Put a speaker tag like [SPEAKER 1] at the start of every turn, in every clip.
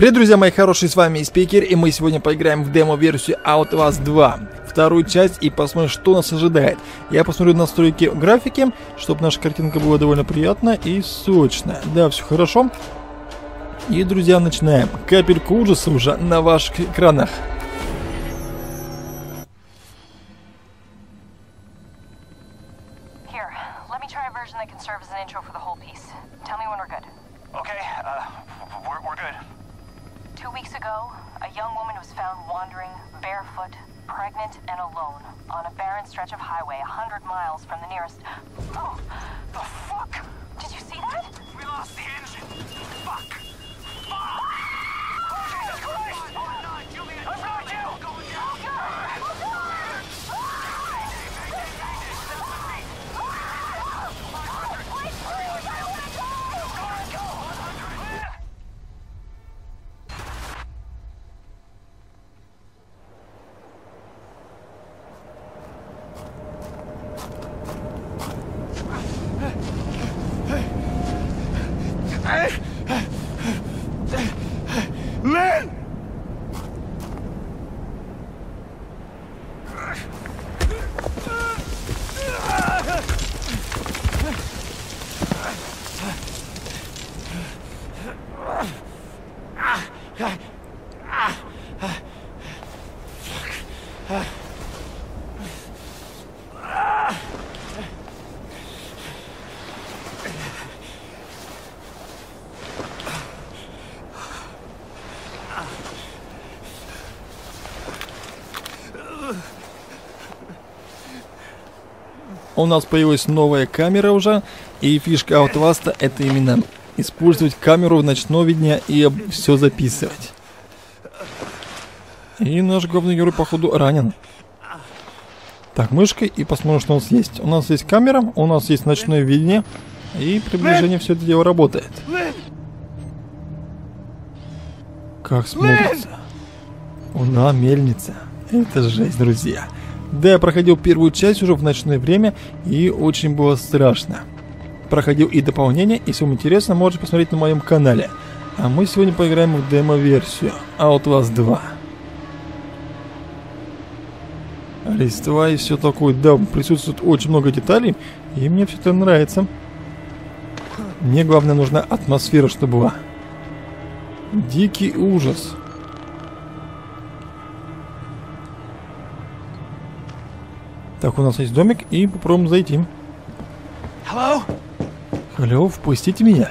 [SPEAKER 1] Привет, друзья мои хорошие, с вами Спикер, и мы сегодня поиграем в демо-версию Outlast 2, вторую часть, и посмотрим, что нас ожидает. Я посмотрю настройки графики, чтобы наша картинка была довольно приятная и сочная. Да, все хорошо. И, друзья, начинаем. Капельку ужаса уже на ваших экранах.
[SPEAKER 2] Here, let me try a version that can serve as an intro for the whole piece. Tell me when we're good.
[SPEAKER 3] Okay, uh, we're, we're good.
[SPEAKER 2] Two weeks ago, a young woman was found wandering, barefoot, pregnant, and alone on a barren stretch of highway a hundred miles from the nearest. Oh,
[SPEAKER 3] The fuck?
[SPEAKER 2] did you see that?
[SPEAKER 3] We lost the engine. Fuck. Fuck. Oh, Jesus Christ!
[SPEAKER 1] У нас появилась новая камера уже, и фишка Outlast это именно использовать камеру в ночное видение и все записывать. И наш главный герой, походу, ранен. Так, мышкой и посмотрим, что у нас есть. У нас есть камера, у нас есть ночное видение, и приближение все это дело работает. Как смотрится. Луна, мельница. Это жесть, друзья. Да, я проходил первую часть уже в ночное время, и очень было страшно. Проходил и дополнение, если вам интересно, можете посмотреть на моем канале. А мы сегодня поиграем в демо-версию Outlast 2. Листва и все такое. Да, присутствует очень много деталей, и мне все это нравится. Мне главное нужна атмосфера, чтобы была. Дикий ужас. Так, у нас есть домик, и попробуем зайти. Алло, впустите меня.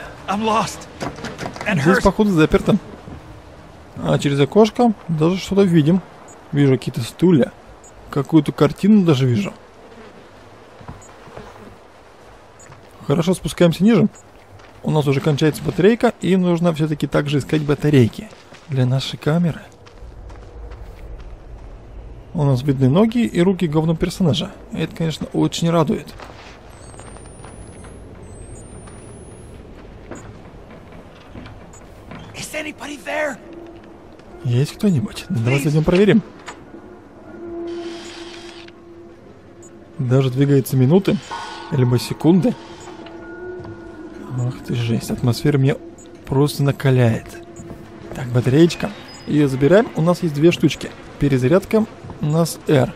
[SPEAKER 1] Здесь, походу, заперто. А через окошко даже что-то видим. Вижу какие-то стулья. Какую-то картину даже вижу. Хорошо, спускаемся ниже. У нас уже кончается батарейка, и нужно все-таки также искать батарейки для нашей камеры. У нас видны ноги и руки главного персонажа. Это, конечно, очень радует. Есть кто-нибудь? Давай зайдем проверим. Даже двигаются минуты, либо секунды. Ах ты жесть, атмосфера меня просто накаляет. Так, батареечка. Ее забираем, у нас есть две штучки. Перезарядка у нас R.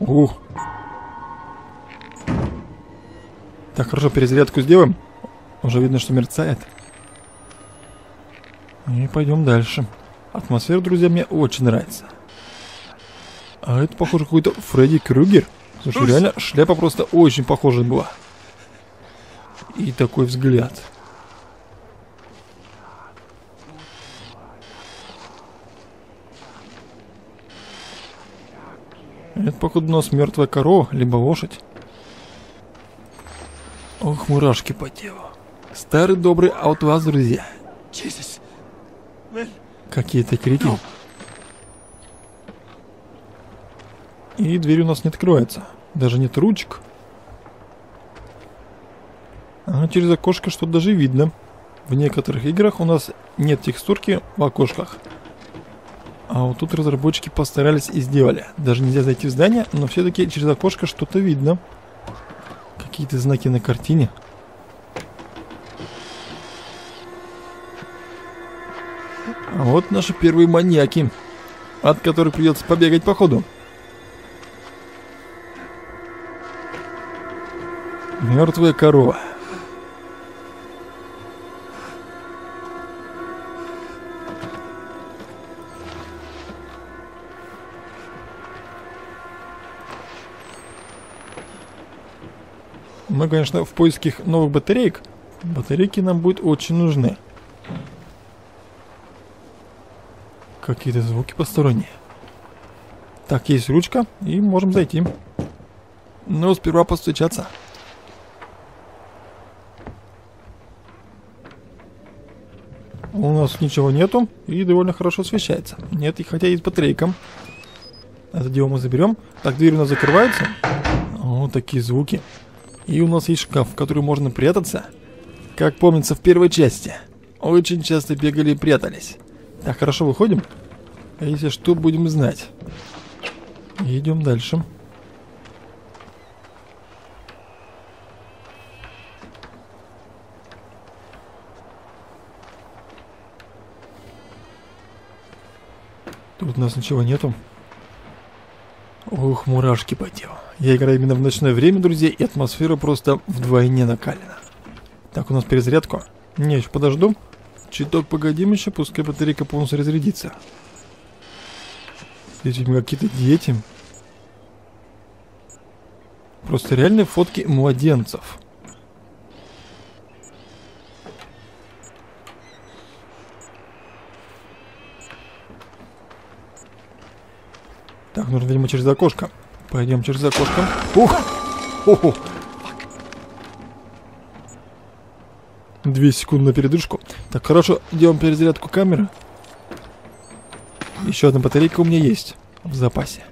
[SPEAKER 1] Ух. Так, хорошо, перезарядку сделаем. Уже видно, что мерцает. И пойдем дальше. Атмосфера, друзья, мне очень нравится. А это, похоже, какой-то Фредди Крюгер. Слушай,
[SPEAKER 3] Ус.
[SPEAKER 1] реально, шляпа просто очень похожая была. И такой взгляд. Это, походу, у нас мертвая корова, либо лошадь. Ох, мурашки по телу. Старый добрый Outlast, друзья. Какие-то крики. И дверь у нас не открывается. Даже нет ручек. А через окошко что-то даже видно. В некоторых играх у нас нет текстурки в окошках. А вот тут разработчики постарались и сделали. Даже нельзя зайти в здание, но все-таки через окошко что-то видно. Какие-то знаки на картине. Вот наши первые маньяки, от которых придется побегать по ходу. Мертвая корова. Мы, конечно, в поиске новых батареек. Батарейки нам будут очень нужны. Какие-то звуки посторонние. Так, есть ручка, и можем зайти. Но сперва постучаться. У нас ничего нету и довольно хорошо освещается. Нет, и хотя есть батарейка. Это дело мы заберем. Так, дверь у нас закрывается. Вот такие звуки. И у нас есть шкаф, в который можно прятаться. Как помнится в первой части. Очень часто бегали и прятались. Так, хорошо, выходим. А если что, будем знать. Идем дальше. Тут у нас ничего нету. Ух, мурашки по телу. Я играю именно в ночное время, друзья, и атмосфера просто вдвойне накалена. Так, у нас перезарядка. Не, еще подожду. Чуток погодим еще, пускай батарейка полностью разрядится. Здесь, какие-то дети. Просто реальные фотки младенцев. Так, нужно, видимо, через окошко. Пойдем через окошко. Ух! Хо-хо! Две секунды на передышку. Так, хорошо, делаем перезарядку камеры. Еще одна батарейка у меня есть в запасе.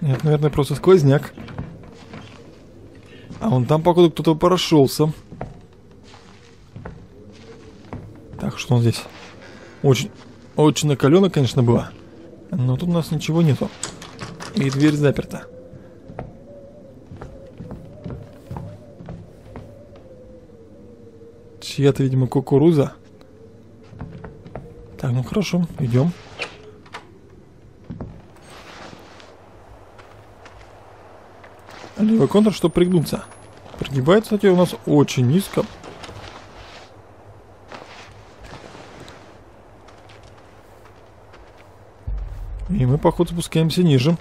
[SPEAKER 1] Нет, наверное, просто сквозняк. А он там, походу, кто-то прошелся. Так, что он здесь? Очень, очень накаленно, конечно, было. Но тут у нас ничего нету. И дверь заперта. Чья-то, видимо, кукуруза. Так, ну хорошо, идем. Левый контур, чтобы пригнуться. Пригибается, кстати, у нас очень низко. И мы, походу, спускаемся ниже.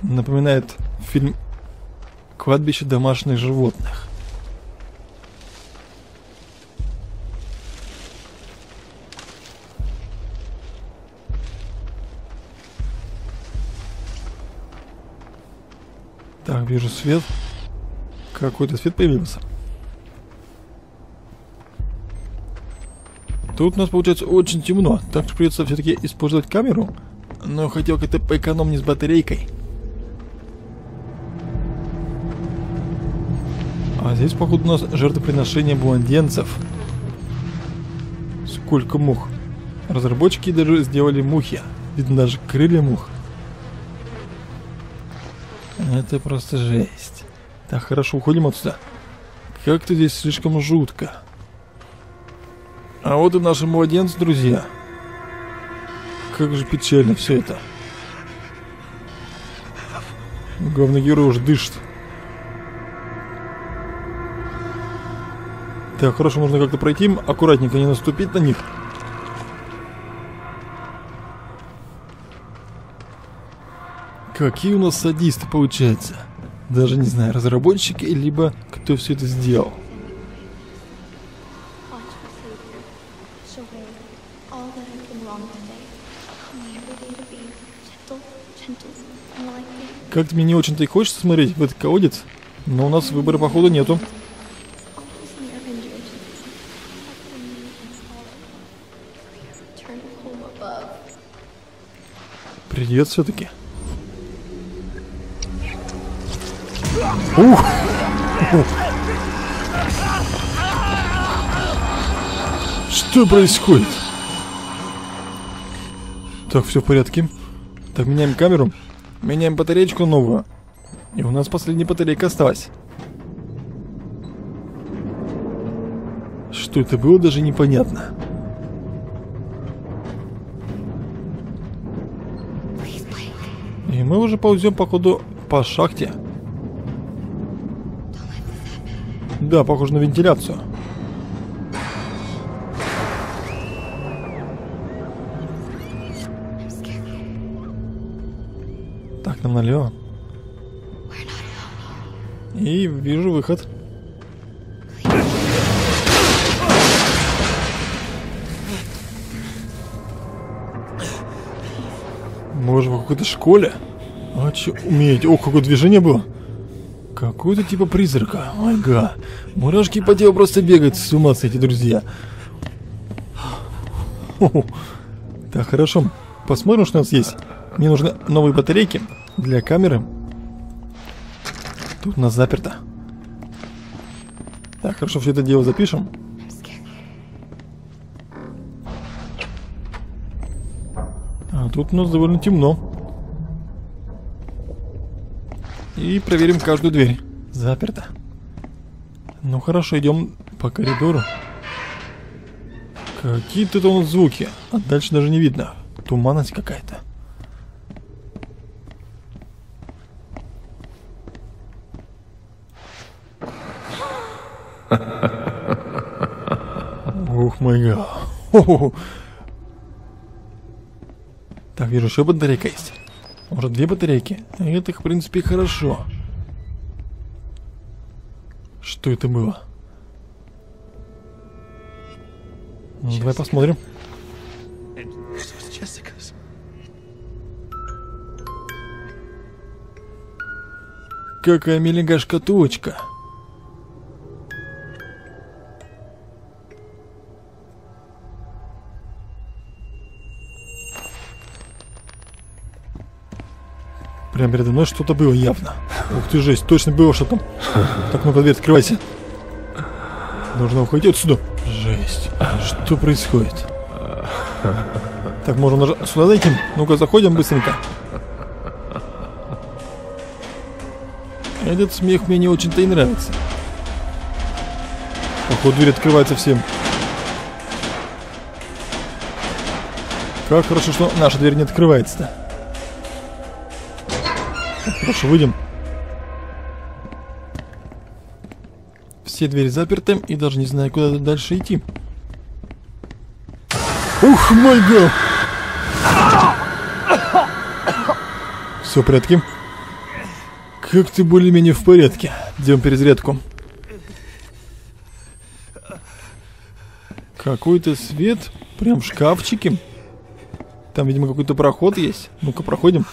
[SPEAKER 1] Напоминает фильм «Кладбище домашних животных». Так, вижу свет. Какой-то свет появился. Тут у нас получается очень темно, так что придется все-таки использовать камеру. Но хотел как-то поэкономнее с батарейкой. А здесь, походу, у нас жертвоприношение младенцев. Сколько мух. Разработчики даже сделали мухи. Видно даже крылья мух. Это просто жесть. Так, хорошо, уходим отсюда. Как-то здесь слишком жутко. А вот и наши младенцы, друзья. Как же печально все это. Главный герой уже дышит. Так, хорошо, нужно как-то пройти аккуратненько, не наступить на них. Какие у нас садисты получаются. Даже не знаю, разработчики, либо кто все это сделал. Как-то мне не очень-то и хочется смотреть в этот колодец, но у нас выбора походу нету. Придется все-таки. Ух! Что происходит? Так, все в порядке. Так, меняем камеру. Меняем батареечку новую. И у нас последняя батарейка осталась. Что это было, даже непонятно. И мы уже ползем, походу, по шахте. Да, похоже на вентиляцию. Так, нам налево. И вижу выход. Может, в какой-то школе? А че уметь? Ох, какое движение было. Какой-то типа призрака. Ага. Мурашки по телу просто бегают. С ума сойти, друзья. Так, хорошо. Посмотрим, что у нас есть. Мне нужны новые батарейки для камеры. Тут нас заперто. Так, хорошо, все это дело запишем. А тут у нас довольно темно. И проверим каждую дверь. Заперто. Ну хорошо, идем по коридору. Какие-то нас звуки. А дальше даже не видно. Туманность какая-то. Ух, мой гад. Так, вижу, еще батарейка есть. Может, две батарейки? Это, в принципе, хорошо. Что это было? Ну, давай посмотрим. Какая миленькая шкатулочка. Прям передо мной что-то было явно. Ух ты, жесть, точно было что-то. Так, ну-ка, дверь открывайся. Нужно уходить отсюда. Жесть. Что происходит? Так, можем наж- сюда зайти? Ну-ка, заходим быстренько. Этот смех мне не очень-то и нравится. Походу, дверь открывается всем. Как хорошо, что наша дверь не открывается-то. Хорошо, выйдем. Все двери заперты, и даже не знаю, куда дальше идти. Ух, мой! Все в порядке? Как ты более-менее в порядке? Идем перезарядку. Какой-то свет, прям в шкафчике. Там, видимо, какой-то проход есть. Ну-ка, проходим.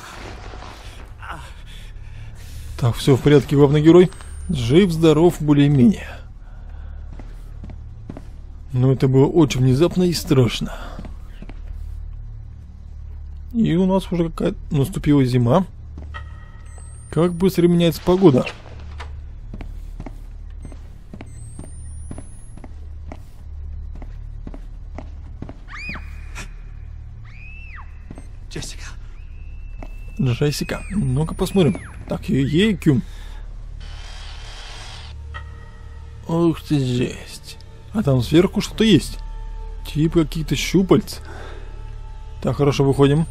[SPEAKER 1] Так, все в порядке, главный герой. Жив, здоров, более-менее. Но это было очень внезапно и страшно. И у нас уже какая-то наступила зима. Как быстро меняется погода.
[SPEAKER 3] Jessica.
[SPEAKER 1] Джессика. Ну-ка посмотрим. Так, ей кюм. Ух ты, жесть. А там сверху что-то есть. Типа какие-то щупальца. Так, хорошо, выходим.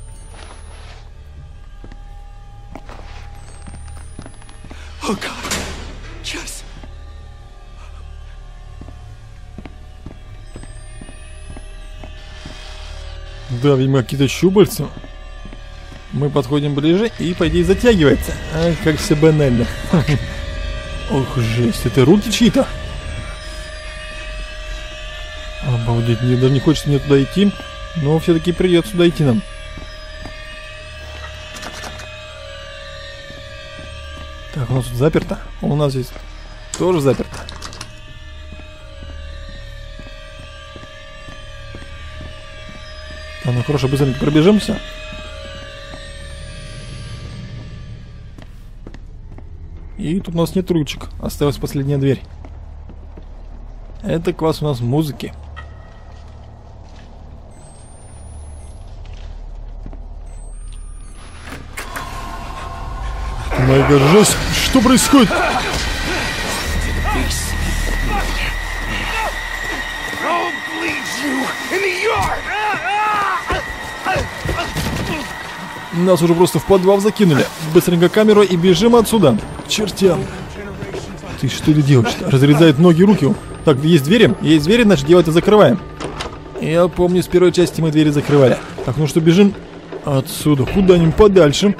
[SPEAKER 3] God. Jess.
[SPEAKER 1] Да, видимо, какие-то щупальца. Мы подходим ближе и, по идее, затягивается. Ай, как все банально. Ох, жесть, это руки чьи-то. Обалдеть, мне даже не хочется мне туда идти, но все-таки придется туда идти нам. Так, у нас тут заперто. У нас здесь тоже заперто. Да, ну хорошо, быстренько пробежимся. Тут у нас нет ручек. Осталась последняя дверь. Это класс у нас музыки. Мой жесть, что происходит? Нас уже просто в подвал закинули. Быстренько камеру и бежим отсюда. Чертям. Ты что это делаешь? Разрезает ноги и руки. Так, есть двери? Есть двери, значит дело это закрываем. Я помню, с первой части мы двери закрывали. Так, ну что, бежим отсюда, куда-нибудь подальше.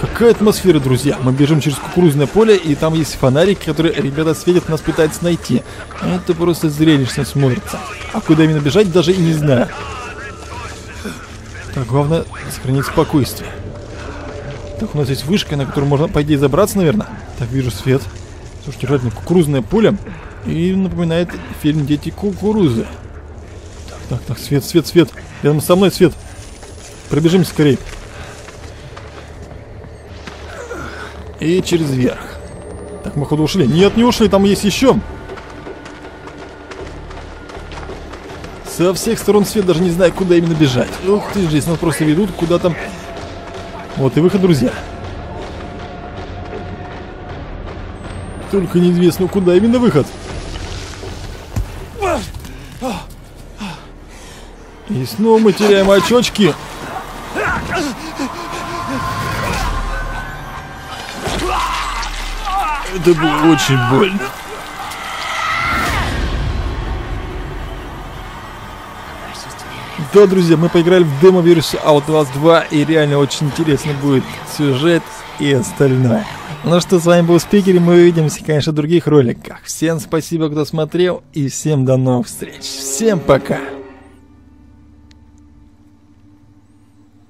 [SPEAKER 1] Какая атмосфера, друзья. Мы бежим через кукурузное поле, и там есть фонарик, который ребята светят, нас пытаются найти. Это просто зрелищно смотрится. А куда именно бежать, даже и не знаю. Так, главное сохранить спокойствие. Так, у нас есть вышка, на которую можно, по идее, забраться, наверное. Так, вижу свет. Слушайте, реально, кукурузное поле. И напоминает фильм «Дети кукурузы». Так, так, так, свет, свет, свет. Рядом со мной свет. Пробежимся скорее. И через верх. Так, мы ходу ушли. Нет, не ушли, там есть еще. Со всех сторон свет, даже не знаю, куда именно бежать. Ух ты, здесь нас просто ведут куда там. Вот и выход, друзья. Только неизвестно, куда именно выход. И снова мы теряем очочки. Это было очень больно. Да, друзья, мы поиграли в демо-версию Outlast 2, и реально очень интересно будет сюжет и остальное. Ну что, с вами был Спикер, и мы увидимся, конечно, в других роликах. Всем спасибо, кто смотрел, и всем до новых встреч. Всем пока!